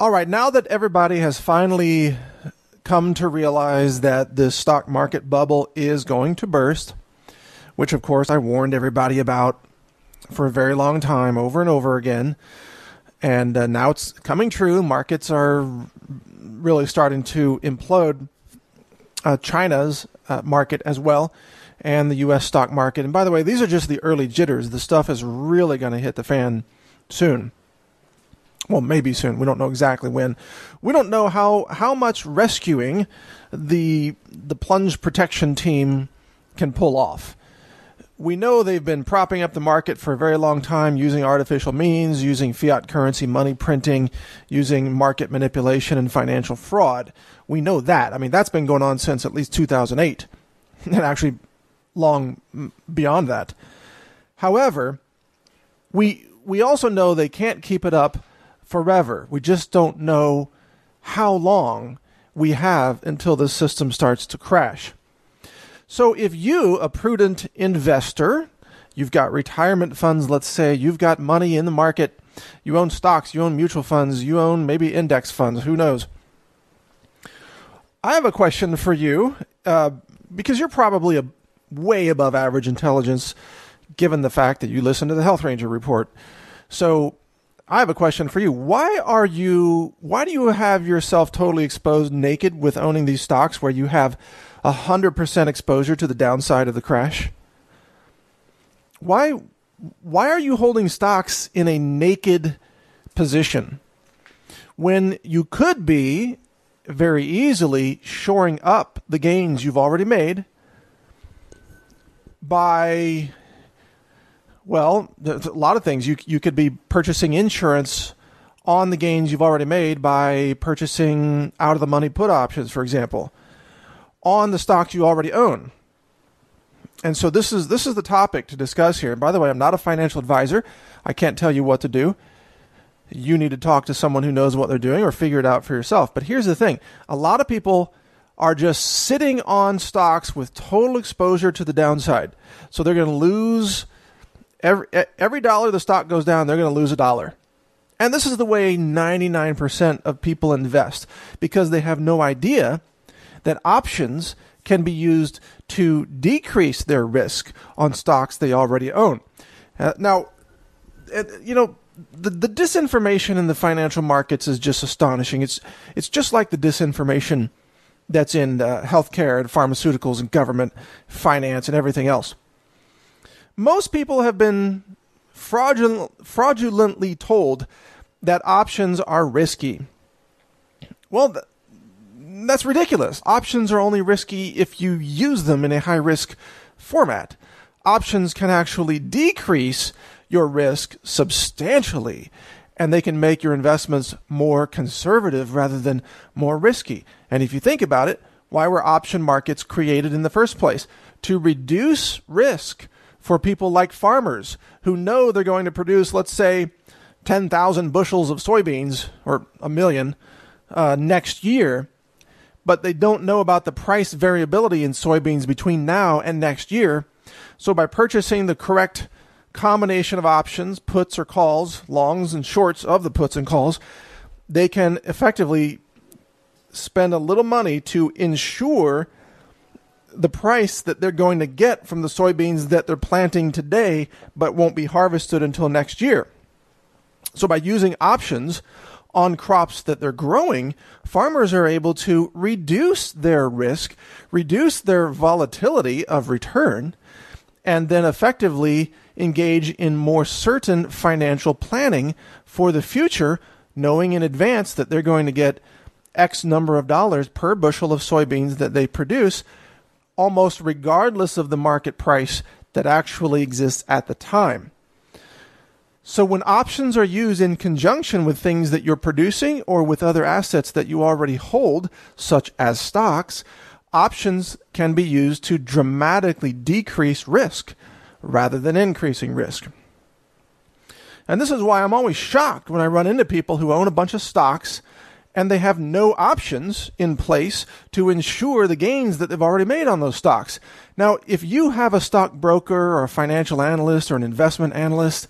All right, now that everybody has finally come to realize that the stock market bubble is going to burst, which of course I warned everybody about for a very long time over and over again. And uh, now it's coming true. Markets are really starting to implode. Uh, China's uh, market as well, and the U.S. stock market. And by the way, these are just the early jitters. The stuff is really going to hit the fan soon. Well, maybe soon. We don't know exactly when. We don't know how how much rescuing the the plunge protection team can pull off we know they've been propping up the market for a very long time using artificial means, using fiat currency money printing, using market manipulation and financial fraud. We know that. I mean, that's been going on since at least 2008, and actually long beyond that. However, we we also know they can't keep it up forever. We just don't know how long we have until the system starts to crash. So if you, a prudent investor, you've got retirement funds, let's say, you've got money in the market, you own stocks, you own mutual funds, you own maybe index funds, who knows? I have a question for you uh, because you're probably a way above average intelligence given the fact that you listen to the Health Ranger report. So I have a question for you. Why are you why do you have yourself totally exposed naked with owning these stocks where you have 100% exposure to the downside of the crash? Why why are you holding stocks in a naked position when you could be very easily shoring up the gains you've already made by well, a lot of things. You you could be purchasing insurance on the gains you've already made by purchasing out of the money put options, for example on the stocks you already own. And so this is this is the topic to discuss here. And by the way, I'm not a financial advisor. I can't tell you what to do. You need to talk to someone who knows what they're doing or figure it out for yourself. But here's the thing. A lot of people are just sitting on stocks with total exposure to the downside. So they're going to lose every every dollar the stock goes down, they're going to lose a dollar. And this is the way 99% of people invest because they have no idea that options can be used to decrease their risk on stocks they already own. Uh, now, you know, the, the disinformation in the financial markets is just astonishing. It's it's just like the disinformation that's in uh, healthcare and pharmaceuticals and government finance and everything else. Most people have been fraudulent, fraudulently told that options are risky. Well, that's ridiculous. Options are only risky if you use them in a high risk format. Options can actually decrease your risk substantially and they can make your investments more conservative rather than more risky. And if you think about it, why were option markets created in the first place? To reduce risk for people like farmers who know they're going to produce, let's say, 10,000 bushels of soybeans or a million uh, next year but they don't know about the price variability in soybeans between now and next year. So by purchasing the correct combination of options, puts or calls, longs and shorts of the puts and calls, they can effectively spend a little money to ensure the price that they're going to get from the soybeans that they're planting today but won't be harvested until next year. So by using options on crops that they're growing, farmers are able to reduce their risk, reduce their volatility of return, and then effectively engage in more certain financial planning for the future, knowing in advance that they're going to get X number of dollars per bushel of soybeans that they produce, almost regardless of the market price that actually exists at the time. So when options are used in conjunction with things that you're producing or with other assets that you already hold, such as stocks, options can be used to dramatically decrease risk rather than increasing risk. And this is why I'm always shocked when I run into people who own a bunch of stocks and they have no options in place to ensure the gains that they've already made on those stocks. Now, if you have a stockbroker or a financial analyst or an investment analyst,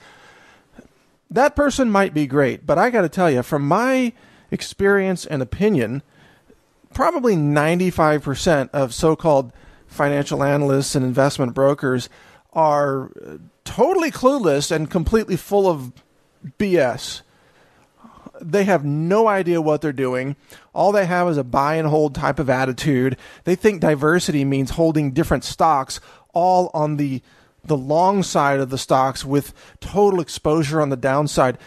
that person might be great, but I got to tell you, from my experience and opinion, probably 95% of so called financial analysts and investment brokers are totally clueless and completely full of BS. They have no idea what they're doing. All they have is a buy and hold type of attitude. They think diversity means holding different stocks all on the the long side of the stocks with total exposure on the downside.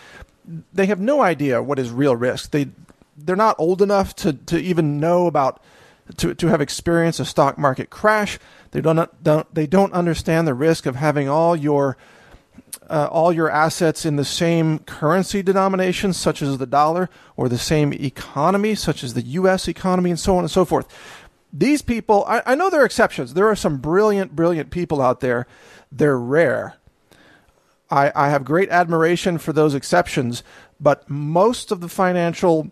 They have no idea what is real risk. They they're not old enough to, to even know about to, to have experienced a stock market crash. They don't, don't they don't understand the risk of having all your uh, all your assets in the same currency denomination, such as the dollar, or the same economy, such as the U.S. economy, and so on and so forth. These people, I, I know there are exceptions. There are some brilliant, brilliant people out there. They're rare. I, I have great admiration for those exceptions, but most of the financial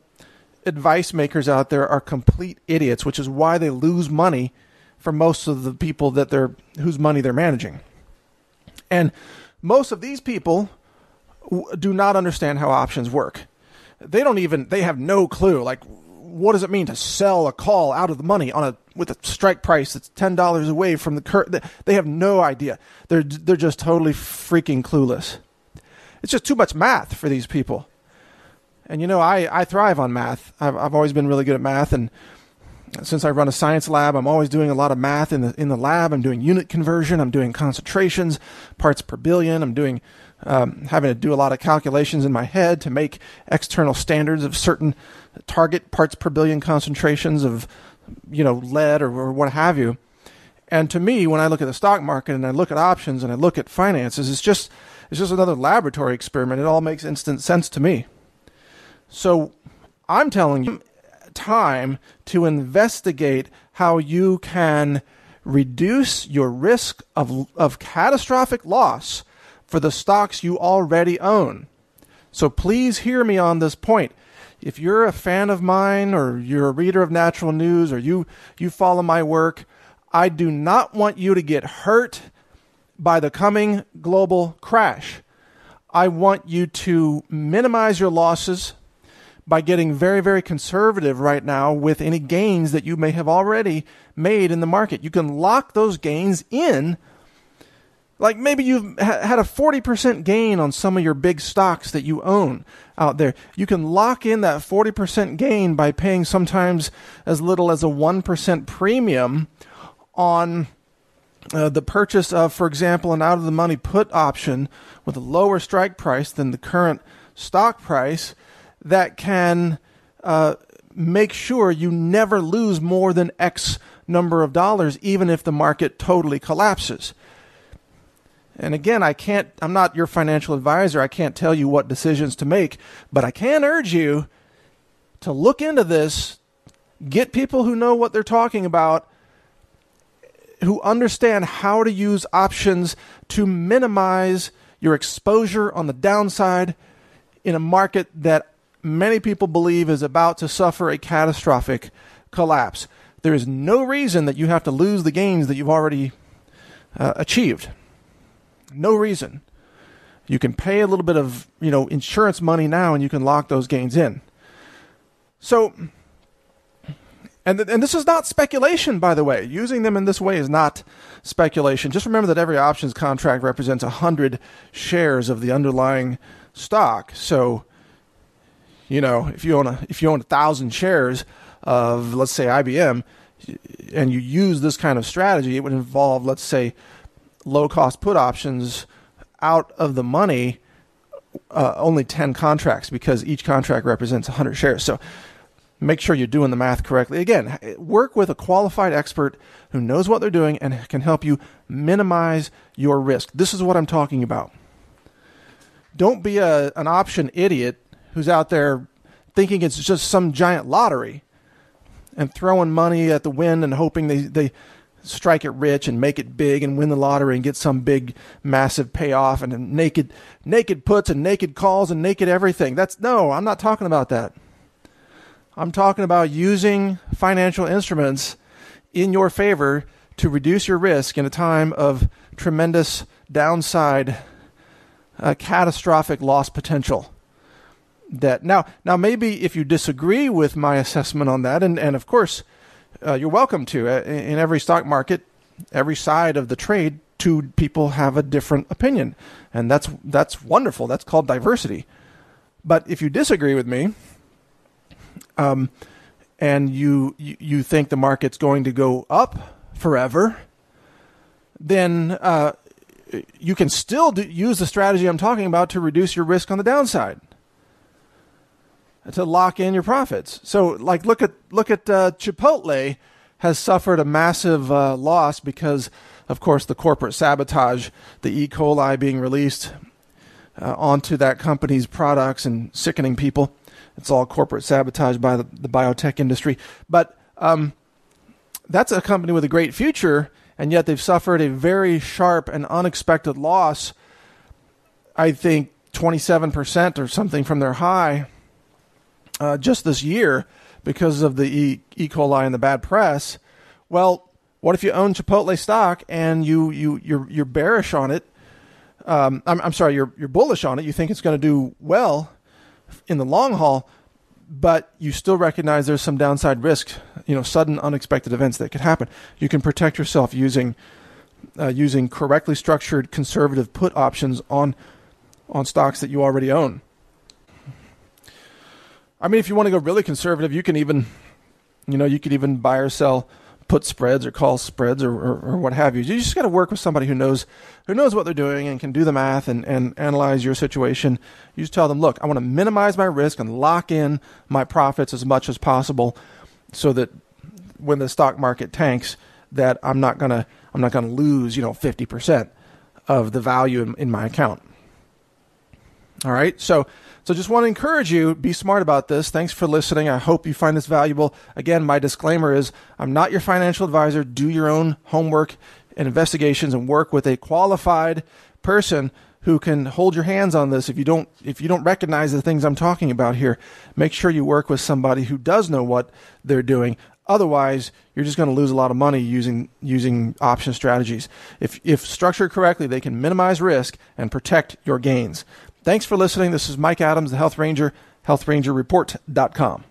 advice makers out there are complete idiots, which is why they lose money for most of the people that they're whose money they're managing. And most of these people do not understand how options work. They don't even they have no clue like what does it mean to sell a call out of the money on a with a strike price that's ten dollars away from the current? They have no idea. They're they're just totally freaking clueless. It's just too much math for these people. And you know, I, I thrive on math. I've, I've always been really good at math. And since I run a science lab, I'm always doing a lot of math in the, in the lab. I'm doing unit conversion. I'm doing concentrations, parts per billion. I'm doing, um, having to do a lot of calculations in my head to make external standards of certain target parts per billion concentrations of, you know, lead or, or what have you. And to me, when I look at the stock market and I look at options and I look at finances, it's just, it's just another laboratory experiment. It all makes instant sense to me. So I'm telling you, time to investigate how you can reduce your risk of, of catastrophic loss for the stocks you already own. So please hear me on this point. If you're a fan of mine or you're a reader of natural news or you, you follow my work, I do not want you to get hurt by the coming global crash. I want you to minimize your losses by getting very, very conservative right now with any gains that you may have already made in the market. You can lock those gains in. Like maybe you've had a 40% gain on some of your big stocks that you own out there. You can lock in that 40% gain by paying sometimes as little as a 1% premium on uh, the purchase of, for example, an out of the money put option with a lower strike price than the current stock price that can uh, make sure you never lose more than X number of dollars, even if the market totally collapses. And again, I can't, I'm not your financial advisor. I can't tell you what decisions to make, but I can urge you to look into this, get people who know what they're talking about, who understand how to use options to minimize your exposure on the downside in a market that many people believe is about to suffer a catastrophic collapse. There is no reason that you have to lose the gains that you've already uh, achieved. No reason. You can pay a little bit of, you know, insurance money now and you can lock those gains in. So and th- and this is not speculation by the way. Using them in this way is not speculation. Just remember that every options contract represents 100 shares of the underlying stock. So you know, if you own a if you own a thousand shares of let's say IBM, and you use this kind of strategy, it would involve let's say low cost put options out of the money, uh, only ten contracts because each contract represents hundred shares. So make sure you're doing the math correctly. Again, work with a qualified expert who knows what they're doing and can help you minimize your risk. This is what I'm talking about. Don't be a, an option idiot who's out there thinking it's just some giant lottery and throwing money at the wind and hoping they, they strike it rich and make it big and win the lottery and get some big massive payoff and naked naked puts and naked calls and naked everything. That's no, I'm not talking about that. I'm talking about using financial instruments in your favor to reduce your risk in a time of tremendous downside uh, catastrophic loss potential that now now maybe if you disagree with my assessment on that, and and of course uh, you're welcome to. Uh, in every stock market, every side of the trade, two people have a different opinion, and that's that's wonderful. That's called diversity. But if you disagree with me, um, and you, you think the market's going to go up forever, then uh, you can still do, use the strategy I'm talking about to reduce your risk on the downside to lock in your profits. So, like, look at look at uh, Chipotle has suffered a massive uh, loss because, of course, the corporate sabotage, the E. coli being released uh, onto that company's products and sickening people. It's all corporate sabotage by the, the biotech industry. But um, that's a company with a great future, and yet they've suffered a very sharp and unexpected loss. I think 27% or something from their high uh, just this year because of the e-, e. coli and the bad press. Well, what if you own Chipotle stock and you you you're you're bearish on it? Um, I'm I'm sorry, you're you're bullish on it. You think it's going to do well in the long haul, but you still recognize there's some downside risk. You know, sudden unexpected events that could happen. You can protect yourself using uh, using correctly structured conservative put options on on stocks that you already own. I mean, if you want to go really conservative, you can even, you know, you could even buy or sell put spreads or call spreads or, or, or what have you. You just got to work with somebody who knows who knows what they're doing and can do the math and, and analyze your situation. You just tell them, look, I want to minimize my risk and lock in my profits as much as possible, so that when the stock market tanks, that I'm not gonna I'm not gonna lose you know 50 percent of the value in, in my account. All right, so so just want to encourage you, be smart about this. Thanks for listening. I hope you find this valuable. Again, my disclaimer is I'm not your financial advisor. Do your own homework and investigations and work with a qualified person who can hold your hands on this if you don't if you don't recognize the things I'm talking about here. Make sure you work with somebody who does know what they're doing. Otherwise, you're just going to lose a lot of money using using option strategies. If if structured correctly, they can minimize risk and protect your gains. Thanks for listening. This is Mike Adams, the Health Ranger, healthrangerreport.com.